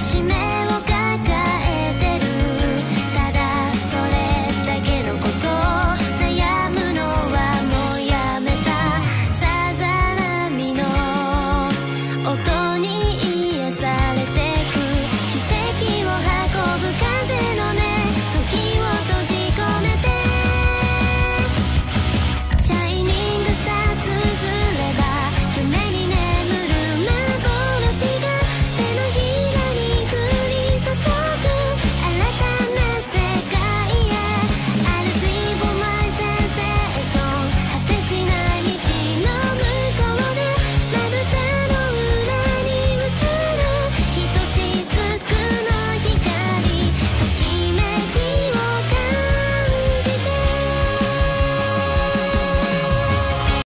始め